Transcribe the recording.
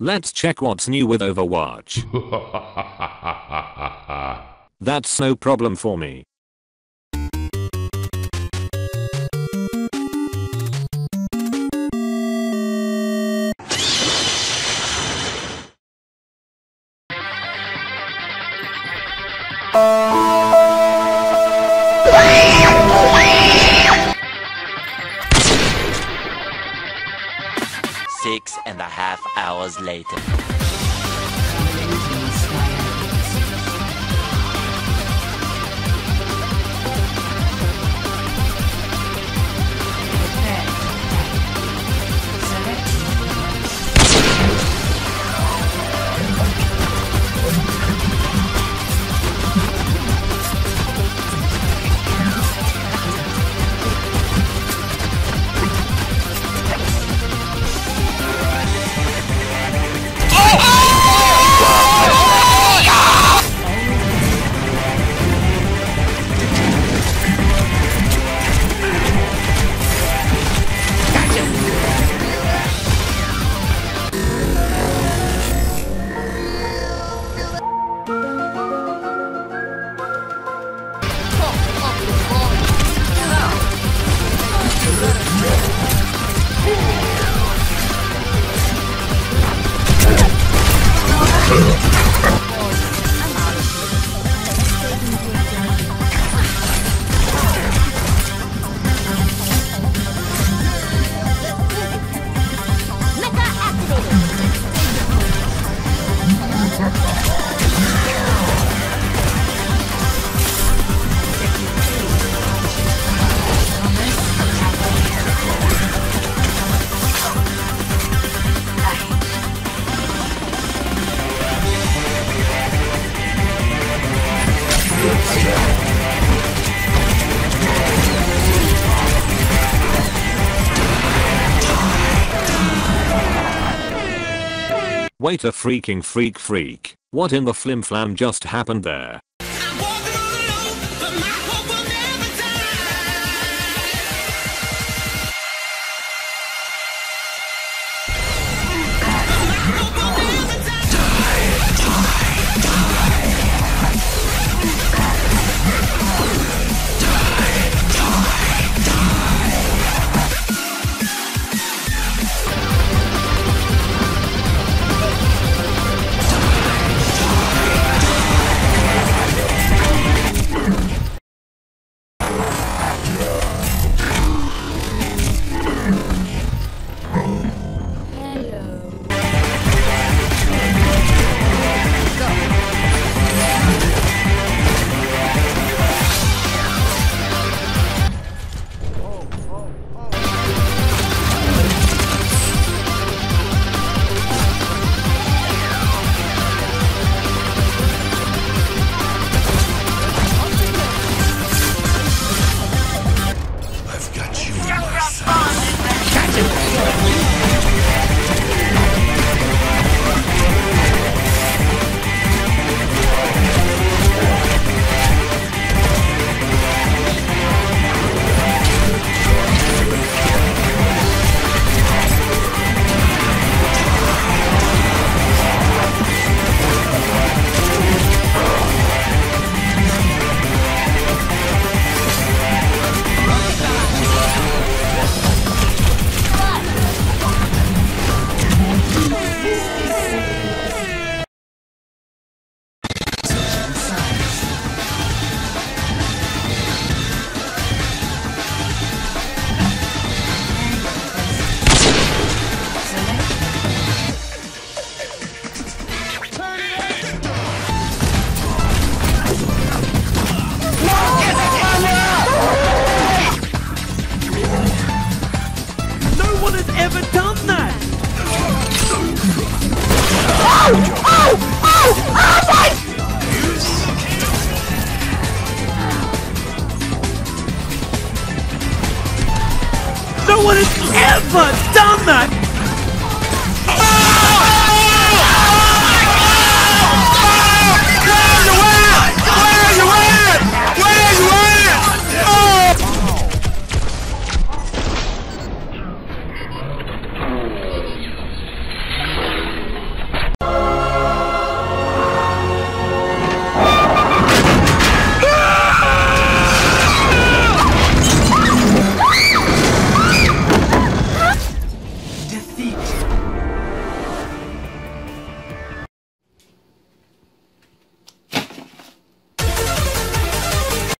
Let's check what's new with Overwatch. That's no problem for me. Six half hours later. Ugh. Wait a freaking freak freak. What in the flim flam just happened there? Ever done that